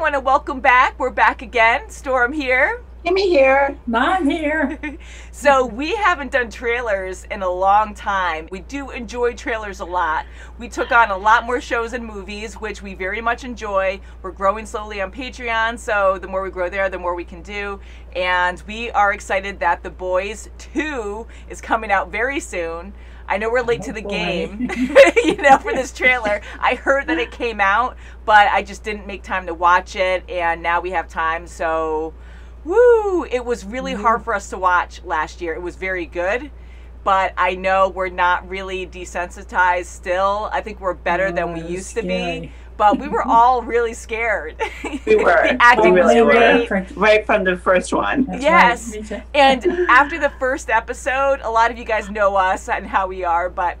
want to welcome back. We're back again. Storm here. Kimmy here. I'm here. so we haven't done trailers in a long time. We do enjoy trailers a lot. We took on a lot more shows and movies, which we very much enjoy. We're growing slowly on Patreon, so the more we grow there, the more we can do. And we are excited that The Boys 2 is coming out very soon. I know we're late oh to the boy. game, you know, for this trailer. I heard that it came out, but I just didn't make time to watch it, and now we have time, so woo! It was really mm-hmm. hard for us to watch last year. It was very good, but I know we're not really desensitized still. I think we're better oh, than we used scary. to be. But we were all really scared. We were. the acting we really was great. Right from the first one. That's yes. Right. and after the first episode, a lot of you guys know us and how we are, but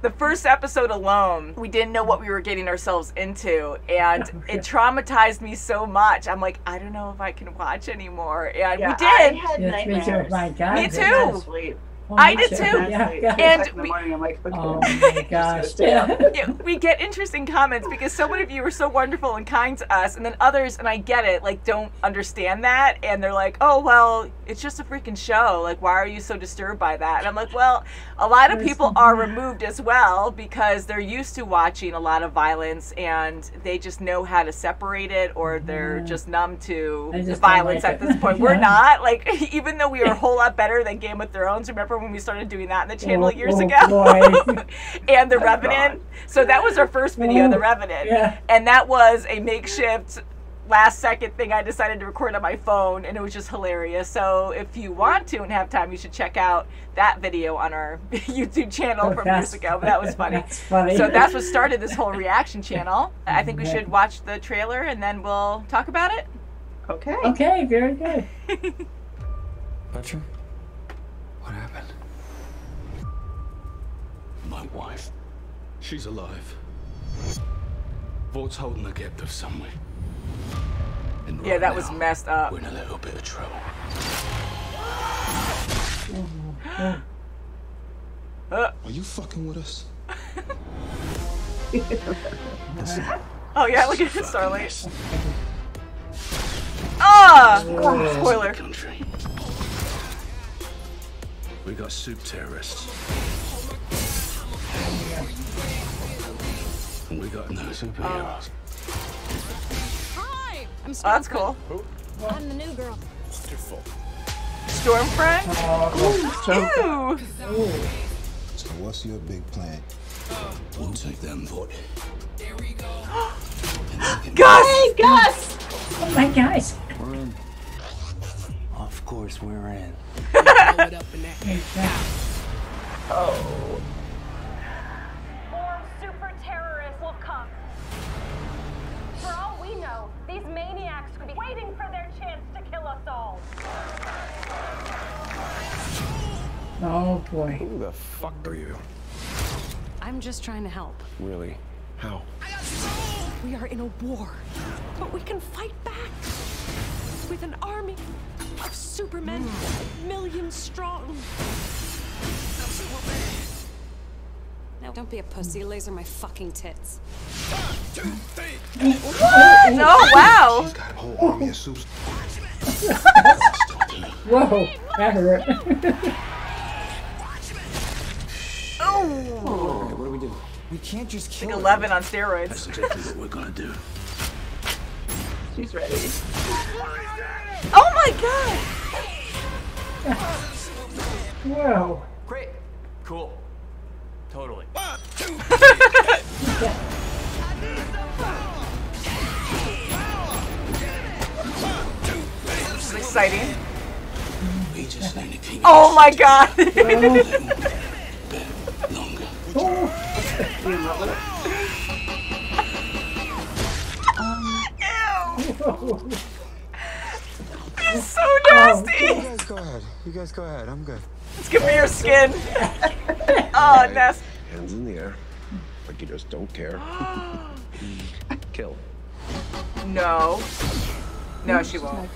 the first episode alone, we didn't know what we were getting ourselves into, and oh, it traumatized me so much. I'm like, I don't know if I can watch anymore, and yeah, we did. I had yes, nightmares. Me too. My God, me too. I did too. Yeah, yeah. And we, morning, I'm like, okay. oh my gosh. yeah. we get interesting comments because so many of you are so wonderful and kind to us, and then others, and I get it, like don't understand that, and they're like, oh well, it's just a freaking show. Like, why are you so disturbed by that? And I'm like, well, a lot of people are removed as well because they're used to watching a lot of violence, and they just know how to separate it, or they're yeah. just numb to just violence like at this point. We're not like, even though we are a whole lot better than Game of Thrones. Remember when we started doing that in the channel oh, years oh, ago. and The Revenant. So that was our first video, The oh, Revenant. Yeah. And that was a makeshift last second thing I decided to record on my phone and it was just hilarious. So if you want to and have time, you should check out that video on our YouTube channel oh, from years ago. But that was funny. That's funny. So that's what started this whole reaction channel. I think we should watch the trailer and then we'll talk about it. Okay. Okay, very good. Butcher, what happened? My wife. She's alive. Vought's holding her captive somewhere. And yeah, that was messed up. We're in a little bit of trouble. Uh. Are you fucking with us? oh yeah, look at Starlight. Ah! Oh, spoiler. Country. We got soup terrorists. And we got no superheroes. Hi, I'm oh, that's cool. I'm the new girl. Wonderful. Stormfront? Oh, Ooh. So what's your big plan? We'll take them, Vought. There we go. Gus! Hey, Gus! Oh my gosh. We're in. Of course we're in. oh. More super terrorists will come. For all we know, these maniacs could be waiting for their chance to kill us all. Oh boy. Who the fuck are you? I'm just trying to help. Really? How? We are in a war, but we can fight back with an army supermen, millions strong. Now, don't be a pussy. Laser my fucking tits. What? Oh, wow. She's got a whole army of suits. Whoa, that hurt. oh. Okay, what do we do? We can't just kill like 11 on steroids. That's exactly what we're gonna do. She's ready. Oh my god! Whoa. Great. Cool. Totally. This is exciting. We just need a king. Oh my god! Longer. You guys go ahead. I'm good. Let's give me your skin. oh, nasty. Hands in the air. Like you just don't care. Kill. No. No, she won't.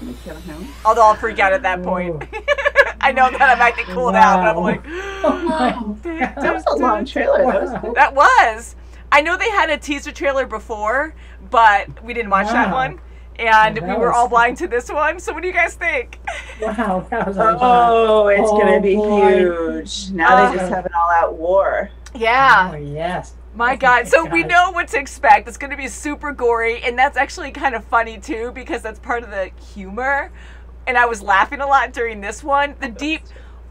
Although I'll freak out at that point. I know that I'm acting cool wow. now, but I'm like, oh, that was a long trailer. That was cool. That was. I know they had a teaser trailer before, but we didn't watch wow. that one. And we were all blind to this one. So what do you guys think? Wow, that was. Oh, it's Oh, gonna be boy. huge. Now Uh, they just have an all-out war. Yeah. Oh, yes. My Oh, God. So we know what to expect. It's going to be super gory. And that's actually kind of funny, too, because that's part of the humor. And I was laughing a lot during this one. The deep,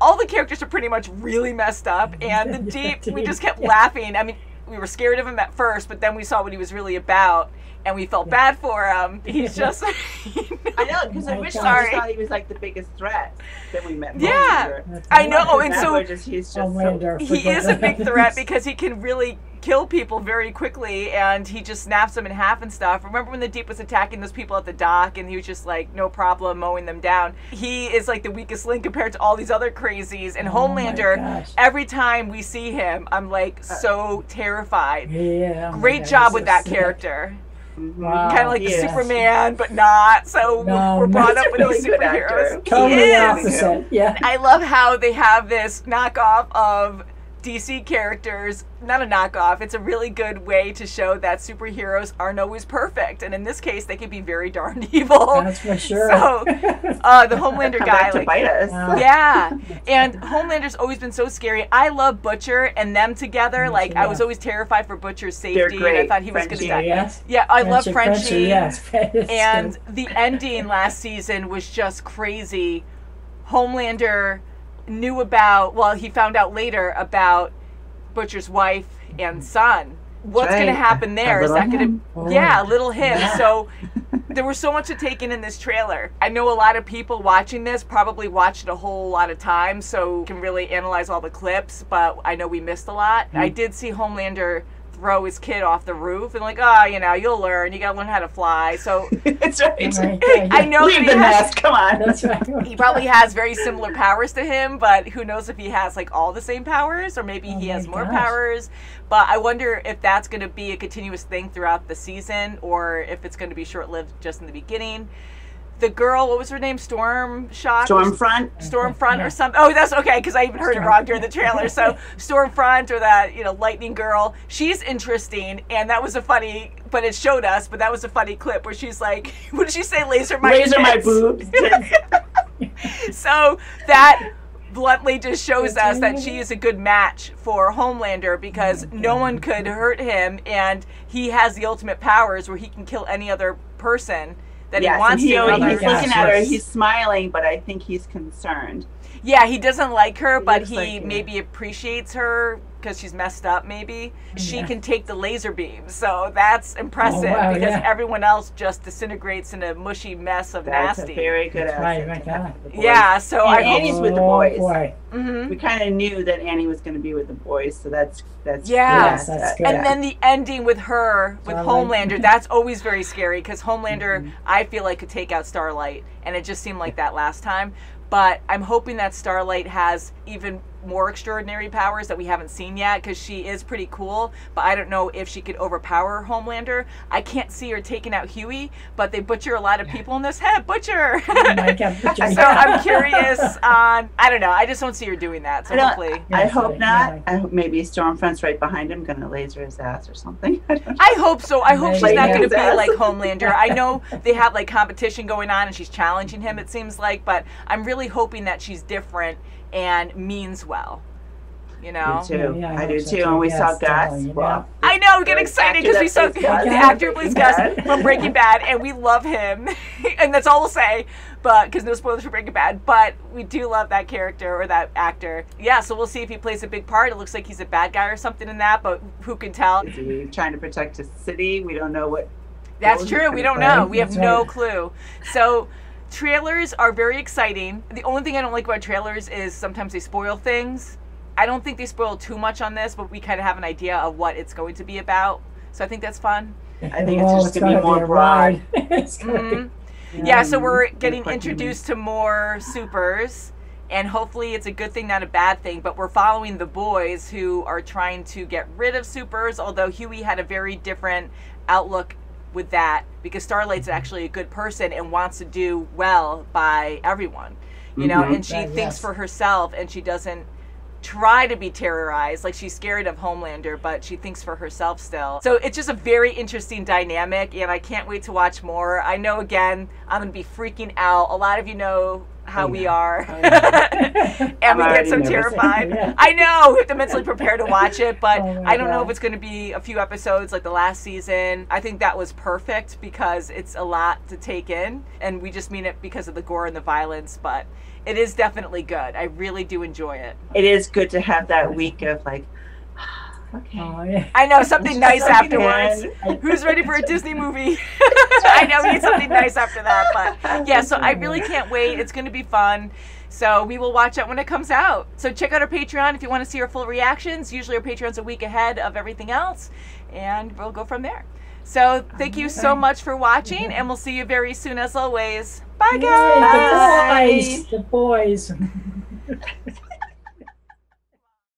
all the characters are pretty much really messed up. And the deep, we just dude. kept laughing. I mean, we were scared of him at first, but then we saw what he was really about. And we felt bad for him. He's just. I know, because Oh my originally God. I thought he was like the biggest threat that we met. Yeah. I know, and Now so- just, he's just so, Homelander. he is a big threat because he can really kill people very quickly and he just snaps them in half and stuff. Remember when the Deep was attacking those people at the dock and he was just like, no problem mowing them down? He is like the weakest link compared to all these other crazies. And Oh Homelander, every time we see him, I'm like uh, so terrified. Yeah. oh Great God, job with so that sick. character. Wow. Kind of like yes. Superman, but not. So No, we're brought up with really these superheroes. Totally is. opposite. Yeah. I love how they have this knockoff of DC characters. Not a knockoff. It's a really good way to show that superheroes aren't always perfect, and in this case, they can be very darn evil. That's for sure. So, uh, the Homelander guy, like, bite us. Wow. yeah, and Homelander's always been so scary. I love Butcher and them together. Me Like too, I was always terrified for Butcher's safety, They're and I thought he was going to die. yes. Yeah, I love Frenchie, Frenchie. yes. And the ending last season was just crazy. Homelander knew about, well, he found out later about Butcher's wife and son. What's right. going to happen there? Is that going to, yeah, Oh. little him. Yeah. So there was so much to take in in this trailer. I know a lot of people watching this probably watched it a whole lot of times, so can really analyze all the clips, but I know we missed a lot. Hmm. I did see Homelander throw his kid off the roof and like, oh, you know, you'll learn. You got to learn how to fly. So it's right. Right, yeah, I yeah. know that Leave he the has, nest. Come on. That's right. he probably has very similar powers to him, but who knows if he has like all the same powers or maybe Oh he has more gosh. powers. But I wonder if that's going to be a continuous thing throughout the season or if it's going to be short lived just in the beginning. The girl, what was her name? Storm Shock? Stormfront. Stormfront Yeah. or something. Oh, that's okay because I even heard it wrong during the trailer. So Stormfront or that you know Lightning Girl, she's interesting, and that was a funny. But it showed us. But that was a funny clip where she's like, "What did she say? Laser my Laser my tits." boobs. so that bluntly just shows That's us that she is a good match for Homelander because no one could hurt him, and he has the ultimate powers where he can kill any other person that yes, he wants he to. he's looking at her. He's smiling, but I think he's concerned. Yeah, he doesn't like her, but looks he like maybe appreciates her because she's messed up. Maybe she Yeah. can take the laser beams, so that's impressive Oh, wow, because yeah. everyone else just disintegrates in a mushy mess of That's nasty. a very good That's right, asset my God. with the boys. yeah, so And I hope. Annie's with the Oh, boys. boy. Mhm. We kind of knew that Annie was going to be with the boys, so that's that's Yeah. Yes, that's good. And then the ending with her, with Starlight. Homelander, that's always very scary because Homelander, Mm-hmm. I feel like, could take out Starlight. And it just seemed like that last time. But I'm hoping that Starlight has even more extraordinary powers that we haven't seen yet because she is pretty cool. But I don't know if she could overpower Homelander. I can't see her taking out Hughie, but they butcher a lot of people in this. Hey, butcher! My God, Butcher. so I'm curious on, I don't know, I just don't see her doing that. So I, hopefully. I hope not. I hope maybe Stormfront's right behind him, going to laser his ass or something. I. I hope so. I hope she's not going to be Yes. like Homelander. I know they have like competition going on and she's challenging him, it seems like, but I'm really hoping that she's different and means well. You know? Me too. Yeah, I I, do too. too. And we Yes, saw Gus. definitely, Well, I know, get excited because we saw Gus the actor plays Gus from Breaking Bad, and we love him, and that's all we'll say. But because no spoilers for Breaking Bad, but we do love that character or that actor. Yeah, so we'll see if he plays a big part. It looks like he's a bad guy or something in that, but who can tell? is he trying to protect his city? We don't know what. That's true. We don't right. know. We have That's no right. clue. So, trailers are very exciting. The only thing I don't like about trailers is sometimes they spoil things. I don't think they spoil too much on this, but we kind of have an idea of what it's going to be about. So I think that's fun. I think it's Oh, just gonna be more a broad. ride. it's gonna be- Mhm. Yeah, so we're Mm, getting introduced to more supers, and hopefully it's a good thing, not a bad thing. But we're following the boys who are trying to get rid of supers, although Hughie had a very different outlook with that because Starlight's actually a good person and wants to do well by everyone, you know, Mhm. and she Right, thinks yes. for herself and she doesn't try to be terrorized. Like she's scared of Homelander, but she thinks for herself still. So it's just a very interesting dynamic, and I can't wait to watch more. I know again, I'm gonna be freaking out. A lot of you know how oh, we are. Oh, and I'm we get so terrified. Yeah. I know we have to mentally prepare to watch it, but Oh I don't know if it's going to be a few episodes like the last season. I think that was perfect because it's a lot to take in, and we just mean it because of the gore and the violence, but it is definitely good. I really do enjoy it. It is good to have that week of like, okay. Oh, yeah. I know something nice Something afterwards. Who's ready for a Disney movie? I know we need something nice after that, but yeah. So I really can't wait. It's going to be fun. So we will watch it when it comes out. So check out our Patreon if you want to see our full reactions. Usually our Patreon's a week ahead of everything else, and we'll go from there. So thank you so much for watching, mm-hmm. and we'll see you very soon as always. Bye, guys. Yay, the boys. The boys.